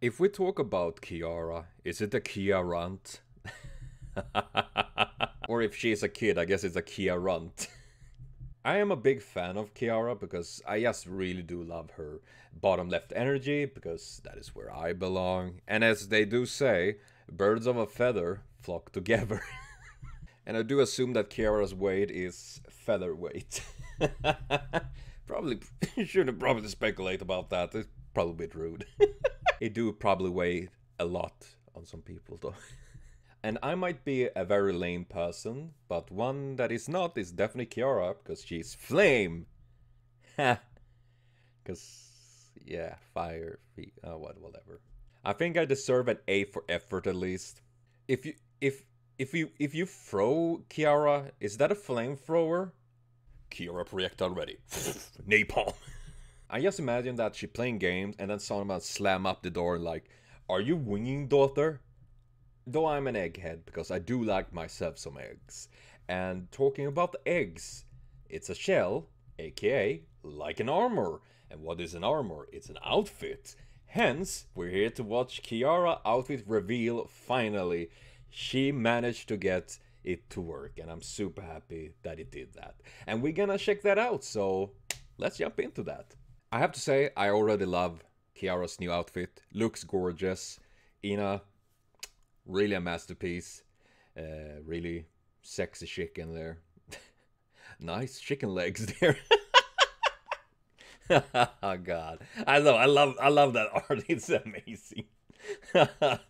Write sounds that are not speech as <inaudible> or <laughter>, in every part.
If we talk about Kiara, is it a Kia runt? <laughs> or if she's a kid, I guess it's a Kia runt. <laughs> I am a big fan of Kiara because I just really do love her bottom left energy because that is where I belong. And as they do say, birds of a feather flock together. <laughs> and I do assume that Kiara's weight is featherweight. probably shouldn't probably speculate about that. It's probably a bit rude. It do probably weigh a lot on some people though. <laughs> And I might be a very lame person, but one that is not is definitely Kiara, because she's flame. <laughs> Because, yeah, fire, feet, oh, uh, what, whatever. I think I deserve an A for effort at least. If you, if, if you, if you throw Kiara, is that a flamethrower? Kiara projectile ready. <laughs> Napalm. I just imagine that she playing games and then someone slam up the door like, Are you winging, daughter? though I'm an egghead because I do like myself some eggs. And talking about the eggs, it's a shell, aka like an armor. And what is an armor? It's an outfit. Hence, we're here to watch Kiara outfit reveal finally. She managed to get it to work and I'm super happy that it did that. And we're gonna check that out, so let's jump into that. I have to say, I already love Kiara's new outfit. Looks gorgeous. Ina, really a masterpiece. Uh, really sexy chicken there. <laughs> nice chicken legs <laughs> there. oh god. I know, I love I love that art. <laughs> It's amazing.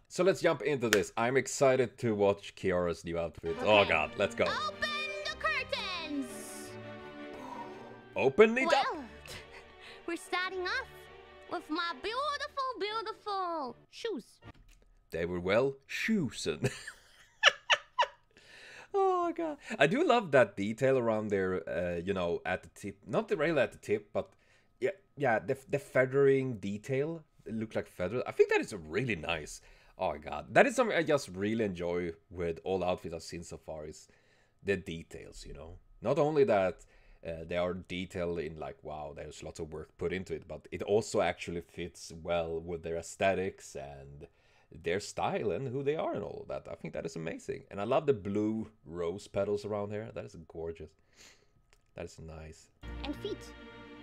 so let's jump into this. I'm excited to watch Kiara's new outfit. Oh, okay. Oh god, let's go. Open the curtains. Open it well, up. We're starting off with my beautiful, beautiful shoes. They were well chosen. <laughs> oh god, I do love that detail around there. Uh, you know, at the tip, not the rail at the tip, but yeah, yeah, the the feathering detail. It looked like feather. I think that is a really nice. Oh god, that is something I just really enjoy with all outfits I've seen so far. Is the details, you know. Not only that. Uh, they are detailed in like wow there's lots of work put into it but it also actually fits well with their aesthetics and their style and who they are and all of that. I think that is amazing. And I love the blue rose petals around here. That is gorgeous. That is nice. And feet.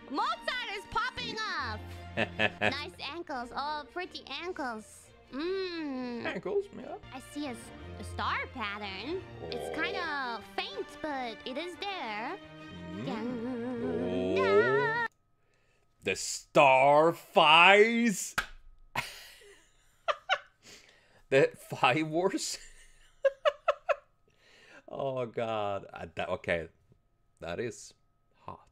Mozart is popping up. <laughs> nice ankles. Oh, pretty ankles. Mmm. Ankles, yeah. I see a, a star pattern. Oh. It's kind of faint, but it is there. Oh. The star fies. <laughs> The Five Wars? <laughs> oh god. Uh, that, okay. That is hot.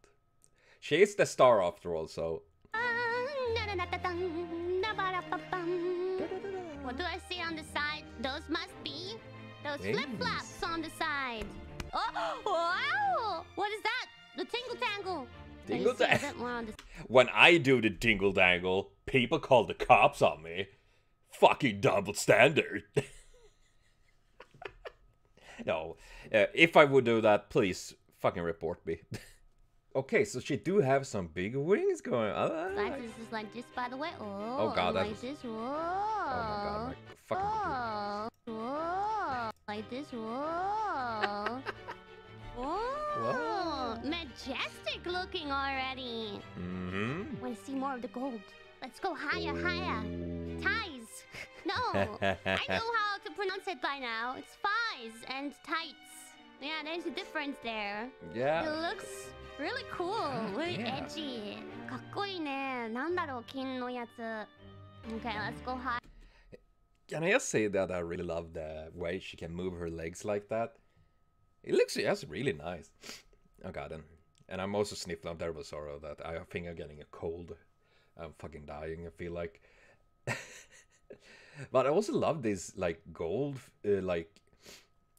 She is the star after all, so. What do I see on the side? Those must be those flip-flops on the side. <gasps> Oh, wow! What is that? The tingle tangle. Tingle tangle. <laughs> When I do the tingle dangle, people call the cops on me fucking double standard. <laughs> no, uh, if I would do that, please fucking report me. <laughs> okay, so she do have some big wings going. on. like this is like this, by the way. Oh, oh god, like this. Whoa. Oh my god, my fucking. Whoa. Like this. Whoa. Whoa. Whoa. Majestic looking already. Mm-hmm. Want to see more of the gold? Let's go higher, higher. Ties. <laughs> No, I <laughs> know how to pronounce it by now. It's thighs and tights. Yeah, there's a difference there. Yeah. It looks really cool. Really yeah. edgy. かっこいいね。なんだろう、金のやつ。Okay, let's go high. Can I just say that I really love the way she can move her legs like that? It looks just really nice. Oh god, and, and I'm also sniffing on terrible sorrow that I think I'm getting a cold. I'm fucking dying, I feel like. <laughs> but I also love this like gold uh, like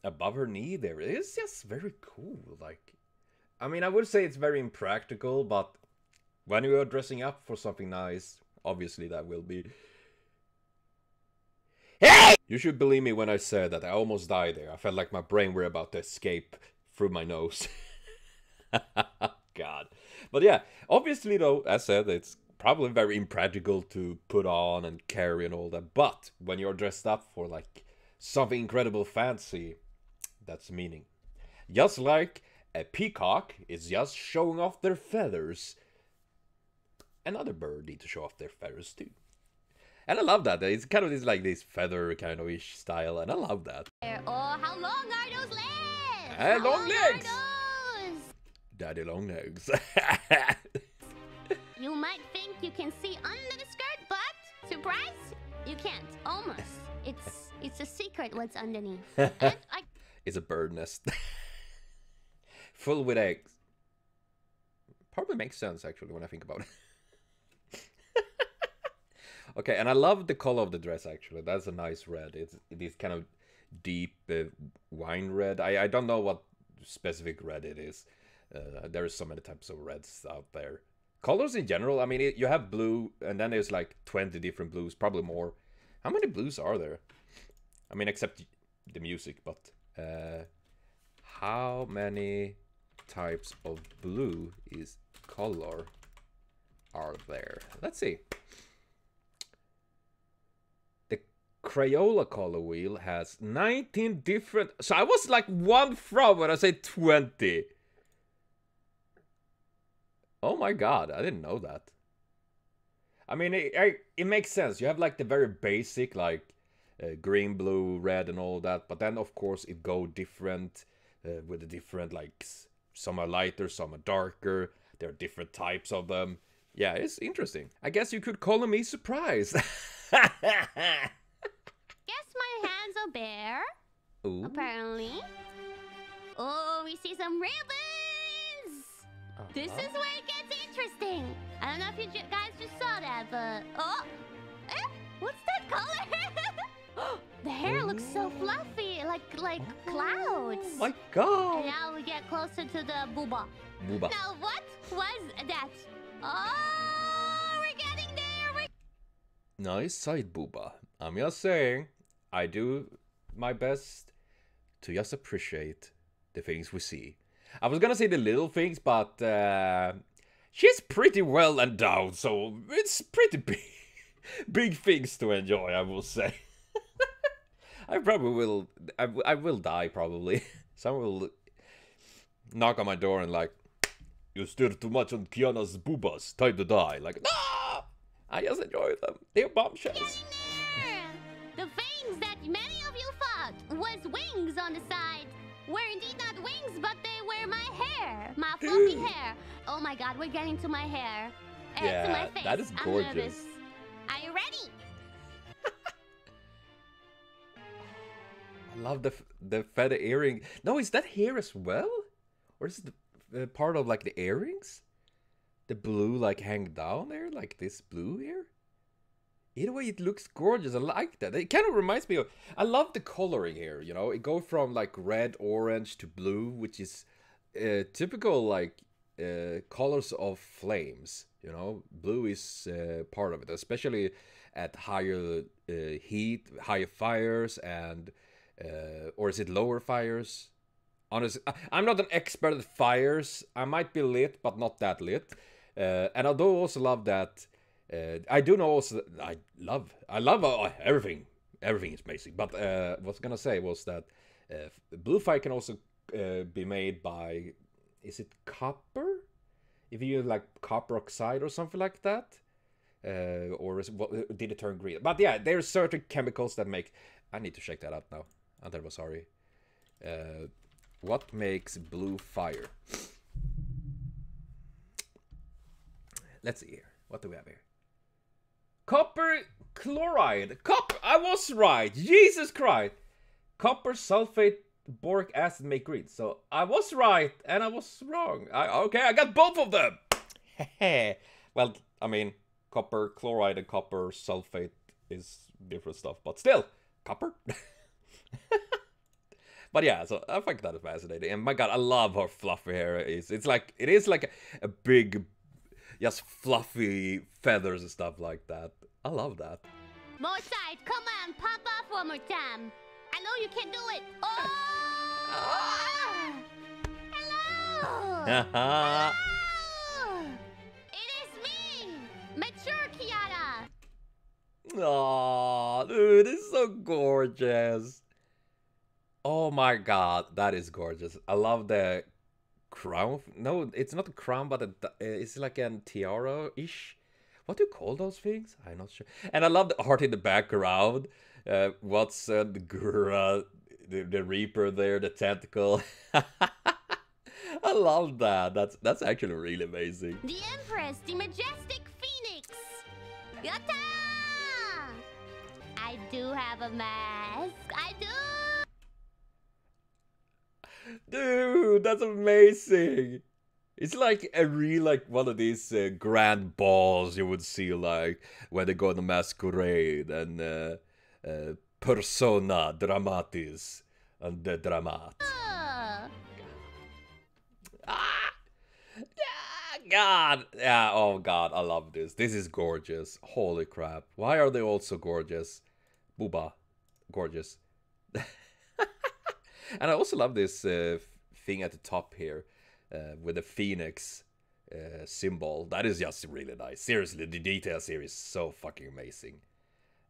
above her knee there. It's just very cool. Like, I mean, I would say it's very impractical, but when you are dressing up for something nice, obviously that will be. Hey! You should believe me when I said that I almost died there. I felt like my brain were about to escape through my nose. <laughs> God. But yeah, obviously though, as said, it's probably very impractical to put on and carry and all that. But when you're dressed up for like something incredible fancy, that's meaning. Just like a peacock is just showing off their feathers. Another bird need to show off their feathers too. And I love that. It's kind of this like this feather kind of ish style, and I love that. Eh, oh, how long are those legs? Eh, hey, long, long legs. Daddy long legs. you might think you can see under the skirt, but surprise, you can't. Almost. <laughs> It's it's a secret what's underneath. <laughs> I... It's a bird nest. <laughs> Full with eggs. Probably makes sense actually when I think about it. Okay, and I love the color of the dress actually. That's a nice red. It's it is kind of deep uh, wine red. I I don't know what specific red it is. Uh, there is so many types of reds out there. Colors in general, I mean, it, you have blue, and then there's like 20 different blues, probably more. How many blues are there? I mean, except the music, but uh, how many types of blue is color are there? Let's see. The Crayola color wheel has 19 different... So I was like one from when I say 20. Oh my god, I didn't know that. I mean, it, it makes sense. You have like the very basic, like uh, green, blue, red, and all that. But then, of course, it go different uh, with the different, like, some are lighter, some are darker. There are different types of them. Yeah, it's interesting. I guess you could call me surprised. <laughs> Guess my hands are bare. Ooh. Apparently. Oh, we see some ribbons. Uh -huh. This is where it gets interesting. I don't know if you guys just saw that, but oh, eh, what's that color? <laughs> the hair Ooh. looks so fluffy, like like oh, clouds. My God! And now we get closer to the booba. Booba. Now what was that? Oh, Nice sight, booba. I'm just saying, I do my best to just appreciate the things we see I was gonna say the little things, but uh, she's pretty well endowed, so it's pretty big, <laughs> big things to enjoy, I will say. <laughs> I probably will. I, I will die probably. <laughs> Someone will knock on my door and like, you stir too much on Kiara's boobas. Time to die. Like, no! I just enjoy them. They're bombshells. The things that many of you thought was wings on the side were indeed not wings, but they were my hair, my <laughs> fluffy hair. Oh my God, we're getting to my hair. Uh, yeah, to my face. that is gorgeous. Are you ready? <laughs> I love the the feather earring. No, is that hair as well, or is it the, part of like the earrings? The blue like hang down there, like this blue here. Either way, it looks gorgeous. I like that. It kind of reminds me of. I love the coloring here. You know, it go from like red, orange to blue, which is uh, typical like uh, colors of flames. You know, blue is uh, part of it, especially at higher uh, heat, higher fires, and uh, or is it lower fires? Honestly, I'm not an expert at fires. I might be lit, but not that lit. Uh, and I do also love that uh, I do know also I love I love uh, everything. Everything is basic. But uh, what I was gonna say was that uh, blue fire can also uh, be made by is it copper? If you use like copper oxide or something like that, uh, or is, what, did it turn green? But yeah, there are certain chemicals that make. I need to check that out now. I'm terrible sorry. what makes blue fire? Let's see here. What do we have here? Copper chloride. Copper. I was right. Jesus Christ. Copper sulfate boric acid make green. So I was right and I was wrong. I, okay, I got both of them. <laughs> well, I mean, copper chloride and copper sulfate is different stuff, but still, copper. <laughs> but yeah, so I think that is fascinating. And my god, I love her fluffy hair is. It's like it is like a, a big just fluffy feathers and stuff like that. I love that. More side, come on, pop off one more time. I know you can do it. Oh! Hello! Uh-huh. Hello! It is me, Majestic Oh, dude, it's so gorgeous. Oh my god, that is gorgeous. I love the crown. No, it's not a crown, but a, it's like a tiara-ish. What do you call those things? I'm not sure. And I love the art in the background. Uh, what's uh, the Gura, the, the Reaper there, the tentacle. <laughs> I love that. That's that's actually really amazing. The Empress, the majestic phoenix. Yatta! I do have a mask. I do. Dude, that's amazing. It's like a real like one of these uh, grand balls you would see like when they go to masquerade and uh, uh, persona dramatis and the dramat. Uh. Ah! God! Yeah, oh God, I love this. This is gorgeous. Holy crap. Why are they all so gorgeous? Booba. Gorgeous. <laughs> and I also love this uh, thing at the top here uh, with the phoenix uh, symbol. That is just really nice. Seriously, the details here is so fucking amazing.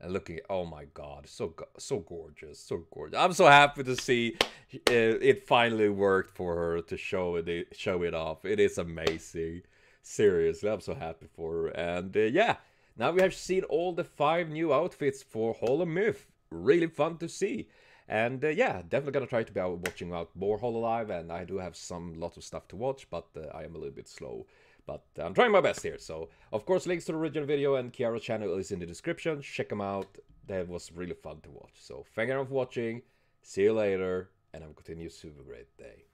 And looking, oh my god, so so gorgeous, so gorgeous. I'm so happy to see uh, it finally worked for her to show it show it off. It is amazing. Seriously, I'm so happy for her. And uh, yeah, now we have seen all the five new outfits for Holomyth. Really fun to see. And uh, yeah, definitely gonna try to be out watching out more Hololive, and I do have some lot of stuff to watch, but uh, I am a little bit slow. But I'm trying my best here. So, of course, links to the original video and Kiara's channel is in the description. Check them out. That was really fun to watch. So, thank you for watching. See you later, and have a continued super great day.